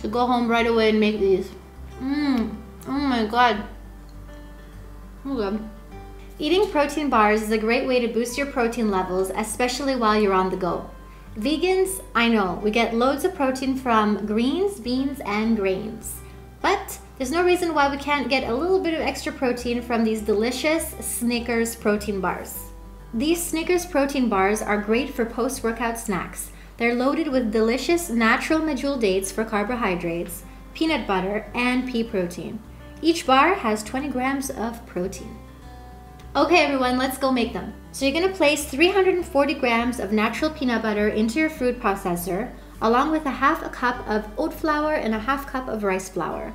to go home right away and make these. Mmm. Oh my god. Oh god. Eating protein bars is a great way to boost your protein levels, especially while you're on the go. Vegans, I know, we get loads of protein from greens, beans, and grains. But there's no reason why we can't get a little bit of extra protein from these delicious Snickers protein bars. These Snickers protein bars are great for post workout snacks. They're loaded with delicious natural medjool dates for carbohydrates, peanut butter, and pea protein. Each bar has 20 grams of protein. Okay, everyone, let's go make them. So you're gonna place 340 grams of natural peanut butter into your food processor, along with a half a cup of oat flour and a half cup of rice flour.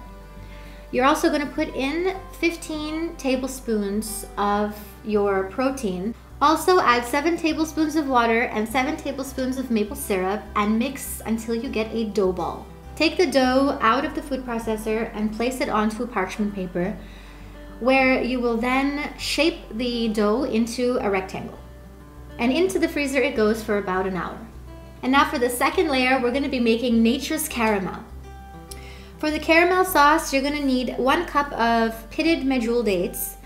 You're also gonna put in 15 tablespoons of your protein. Also add seven tablespoons of water and seven tablespoons of maple syrup and mix until you get a dough ball. Take the dough out of the food processor and place it onto parchment paper where you will then shape the dough into a rectangle. And into the freezer it goes for about an hour. And now for the second layer, we're gonna be making nature's caramel. For the caramel sauce, you're gonna need one cup of pitted medjool dates,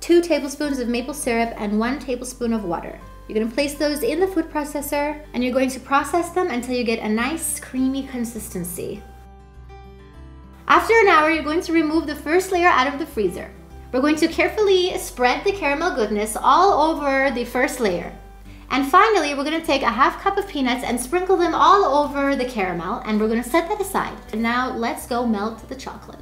two tablespoons of maple syrup, and one tablespoon of water. You're gonna place those in the food processor and you're going to process them until you get a nice creamy consistency. After an hour, you're going to remove the first layer out of the freezer. We're going to carefully spread the caramel goodness all over the first layer. And finally, we're gonna take a half cup of peanuts and sprinkle them all over the caramel and we're gonna set that aside. And now let's go melt the chocolate.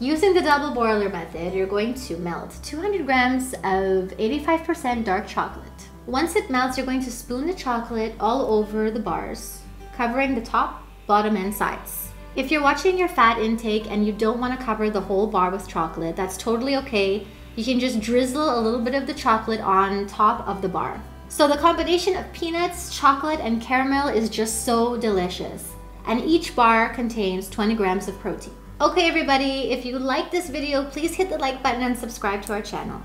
Using the double boiler method, you're going to melt 200 grams of 85% dark chocolate. Once it melts, you're going to spoon the chocolate all over the bars, covering the top, bottom, and sides. If you're watching your fat intake and you don't want to cover the whole bar with chocolate, that's totally okay. You can just drizzle a little bit of the chocolate on top of the bar. So the combination of peanuts, chocolate, and caramel is just so delicious. And each bar contains 20 grams of protein. Okay everybody, if you like this video, please hit the like button and subscribe to our channel.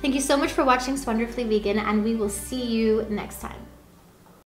Thank you so much for watching Wonderfully Vegan and we will see you next time.